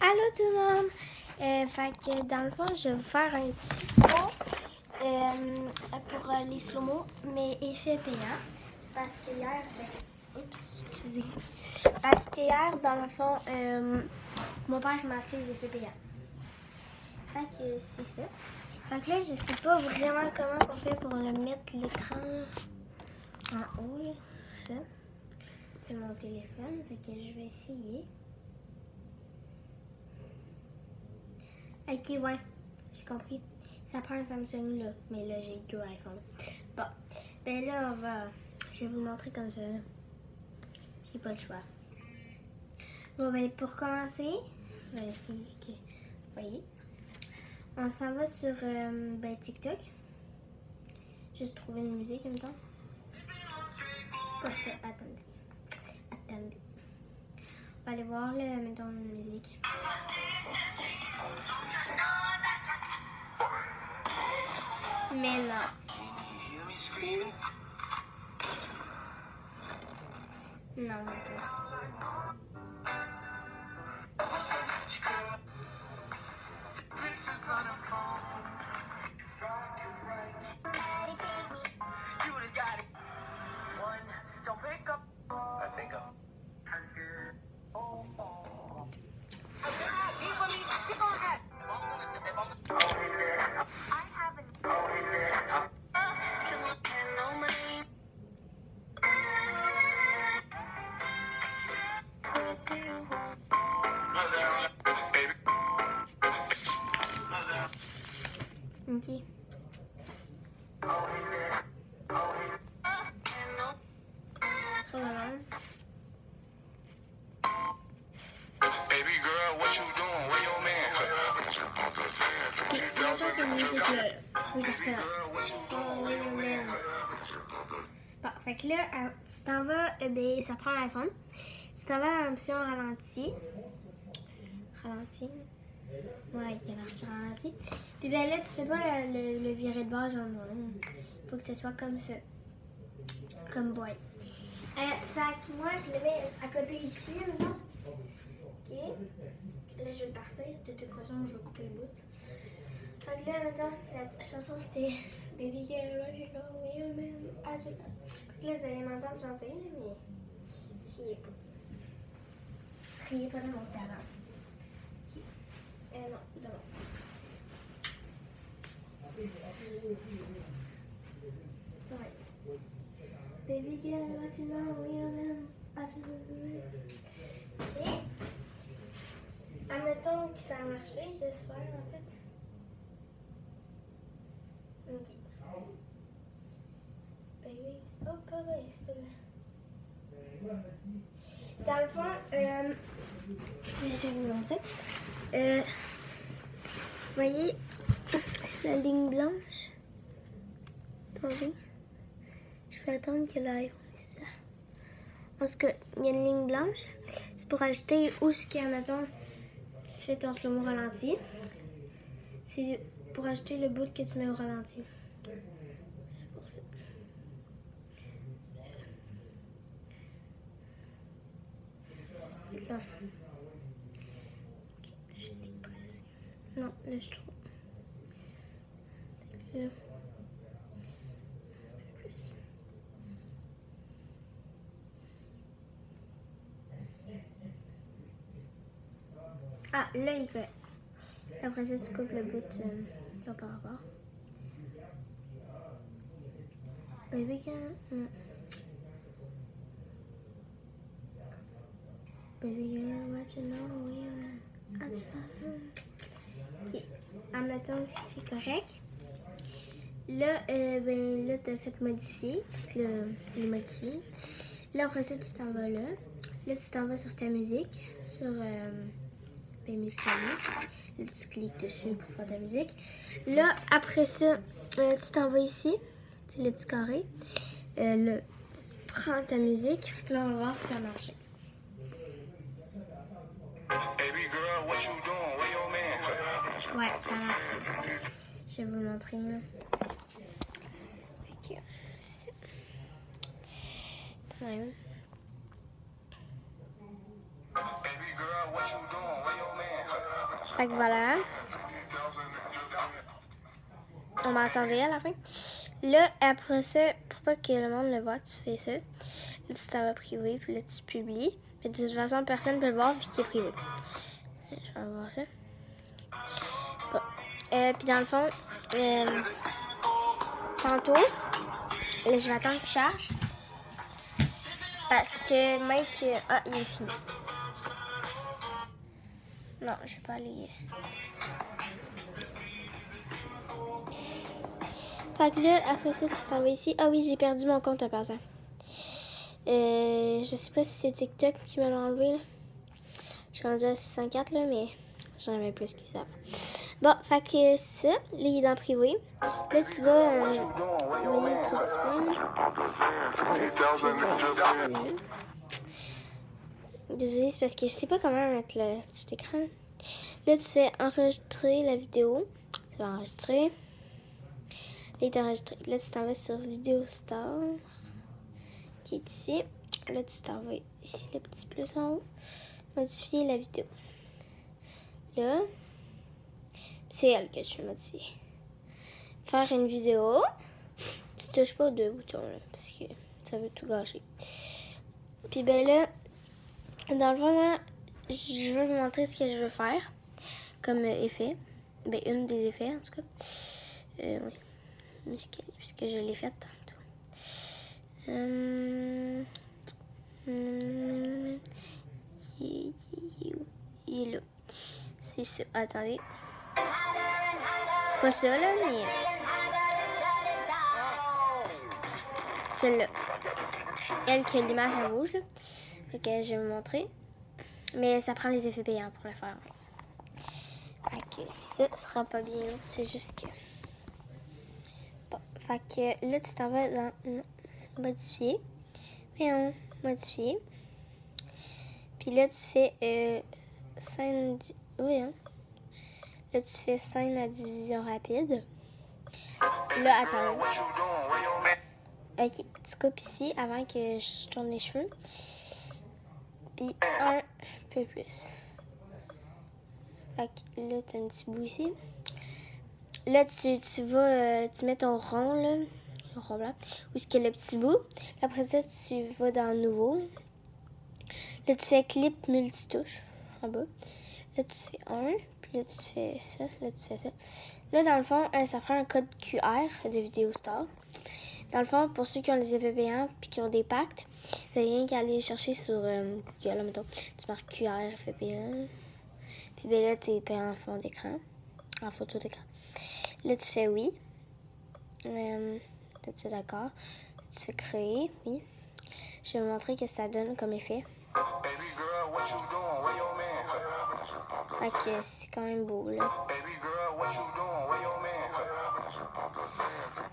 Allô tout le monde! Euh, dans le fond, je vais vous faire un petit tour euh, pour euh, les slow mais effet payant. Parce que hier, ben, excusez. Parce que dans le fond, euh, mon père m'a acheté les effets payants. Fait c'est ça. Fait là, je sais pas vraiment comment on fait pour le mettre l'écran en haut. C'est mon téléphone, fait je vais essayer. Ok, ouais, j'ai compris. Ça prend un Samsung là, mais là j'ai deux iPhones. Bon, ben là, on va. Je vais vous montrer comme ça. J'ai pas le choix. Bon, ben pour commencer. Vous voyez? On s'en va sur euh, ben, TikTok. Juste trouver une musique en même temps. Pas ça, attendez. Attendez. On va aller voir, là, mettons, une musique. Mais non. Non, attends. You just got it. One, don't Bon, fait que là, euh, tu t'en vas, euh, ben, ça prend l'iPhone. Tu t'en vas dans l'option ralenti. Ralenti. Ouais, il y a marqué ralenti. Puis ben là, tu fais pas le, le, le virer de bord, genre, non. Faut que ce soit comme ça. Comme voile. Euh, fait que moi, je le mets à côté ici, maintenant. Ok. Là, je vais partir. De toute façon, je vais couper le bout. Fait que là, maintenant, la chanson c'était Baby Girl, you know, we are men, que là, vous allez m'entendre chanter, mais riez pas. Riez pas de mon talent. Ok. Euh, non, de mon. Ouais. Baby girl, what you know, we are men, I just- Ok. Admettons que ça a marché, j'espère, en fait. Ok. Baby. Oh, pas vrai, c'est pas là. Dans le fond, euh, je vais vous montrer. Euh, voyez la ligne blanche? Attendez. Je vais attendre que l'iPhone ça. Parce qu'il y a une ligne blanche. C'est pour ajouter où ce qu'il y a, mettons, ton slow-mo ralenti. C'est pour ajouter le bout que tu mets au ralenti. C'est pour ça. Ah. Non, là je trouve. Un peu plus. Ah, là il fait. Après ça, tu coupes le bout euh, par rapport. Baby girl. Non. Baby girl, what you know, we are. Ah. Ok. Admettons que c'est correct. Là, euh, ben, là, t'as fait modifier. Là, le modifier. Là, après ça, tu t'en vas là. Là, tu t'en vas sur ta musique. Sur. Euh, Là, tu cliques dessus pour faire ta musique. Là, après ça, euh, tu t'en vas ici. C'est le petit carré. Euh, là, tu prends ta musique. Là, on va voir si ça marche. Ouais, ça marche. Je vais vous montrer. Là. Fait que, c'est- Ouais. Fait que voilà. On m'attendait à la fin. Là, après ça, pour pas que le monde le voit, tu fais ça. Là, tu t'en vas privé, puis là, tu publies. Mais de toute façon, personne ne peut le voir vu qu'il est privé. Je vais voir ça. Bon. Euh, puis dans le fond, euh, tantôt, là, je vais attendre qu'il charge. Parce que Mike, euh, ah, il est fini. Non, je vais pas aller. Fait que là, après ça, tu t'en vas ici. Ah oui, j'ai perdu mon compte à passant. Euh, je sais pas si c'est TikTok qui me l'a enlevé. Là. Je suis rendue à 604 là, mais j'en avais plus que ça. Bon, fait que ça, là, il est dans le privé. Là, tu vas. Euh, voyez Désolée, c'est parce que je sais pas comment mettre le petit écran. Là, tu fais enregistrer la vidéo. Ça va enregistrer. Là, il enregistré. Là, tu t'en vas sur Vidéo Star, qui est ici. Là, tu t'en vas ici, le petit plus en haut. Modifier la vidéo. Là, c'est elle que je vais modifier. Faire une vidéo. Tu touches pas aux deux boutons, là, parce que ça veut tout gâcher. Puis ben là, dans le fond, je vais vous montrer ce que je veux faire comme effet. Ben, une des effets, en tout cas. Euh, oui. Puisque je l'ai fait tantôt. Là. C'est ça. Attendez. Pas ça, là, mais... Celle-là. Elle qui a l'image en rouge, là. Ok, je vais vous montrer. Mais ça prend les effets payants pour le faire. Que ça sera pas bien. C'est juste que... Bon, fait que là, tu t'en vas dans modifier. Voyons, modifier. Puis là, tu fais euh, scène... Oui, hein. Là, tu fais scène à division rapide. Là, attends. Ok, tu copies ici avant que je tourne les cheveux. Puis un peu plus. Fait que là, tu as un petit bout ici. Là, tu, tu vas, euh, tu mets ton rond, là, le rond blanc, où est-ce le petit bout. Après ça, tu vas dans Nouveau. Là, tu fais Clip multitouche, en bas. Là, tu fais un, puis là, tu fais ça, là, tu fais ça. Là, dans le fond, euh, ça prend un code QR de Vidéo Star. Dans le fond, pour ceux qui ont les effets payants puis qui ont des pactes, c'est rien qu'à aller chercher sur euh, Google, mettons. Tu marques QR, effet payant. Puis ben là, tu es payant en fond d'écran, en photo d'écran. Là, tu fais oui. Euh, là, tu es d'accord. Tu fais créer, oui. Je vais vous montrer ce que ça donne comme effet. Ok, c'est quand même beau, là.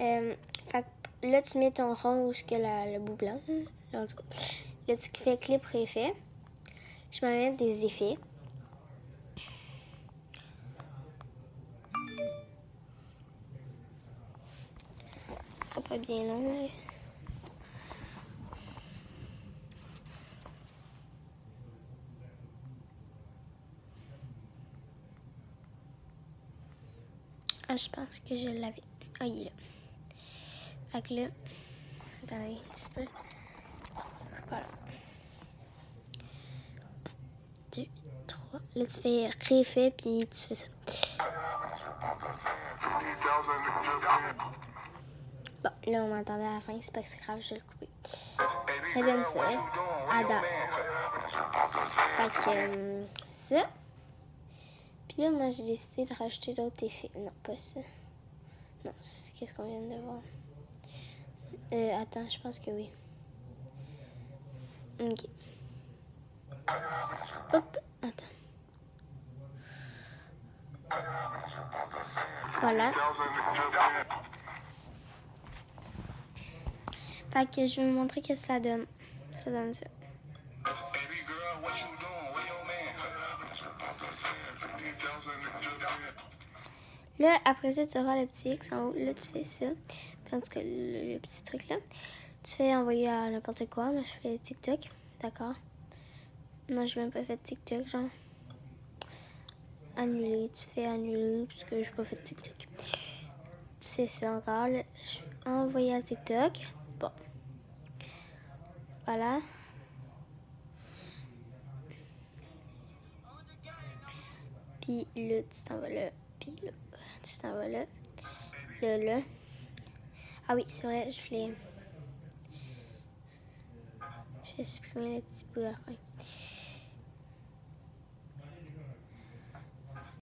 Euh, fait là, tu mets ton rond où que le bout blanc. Là, là, tu fais clip effet. Je vais mettre des effets. C'est pas bien long, là. Ah, je pense que je l'avais. Ah, il est là. Fait que là, attendez un petit peu. Voilà. Deux, trois. Là, tu fais réeffet, puis tu fais ça. Bon, là, on m'entendait à la fin, c'est pas grave, je vais le couper. Ça donne ça, à date. Fait que, euh, ça. Puis là, moi, j'ai décidé de rajouter d'autres effets. Non, pas ça. Non, c'est qu'est-ce qu'on vient de voir. Euh, attends, je pense que oui. Ok. Hop, attends. Voilà. Fait que je vais vous montrer que ça donne. Ça donne ça. Là, après ça, tu auras le petit X en haut. Là, tu fais ça. En tout cas, le, petit truc là. Tu fais envoyer à n'importe quoi. Moi, je fais TikTok. D'accord. Non, j'ai même pas fait TikTok, genre. annuler. Tu fais annuler parce que j'ai pas fait de TikTok. C'est ça encore. là. Je vais envoyer à TikTok. Bon. Voilà. Puis là, tu t'en vas là. Puis là, tu t'en vas là. Là. Ah oui, c'est vrai, je voulais. J'ai supprimé le petit bout à la fin.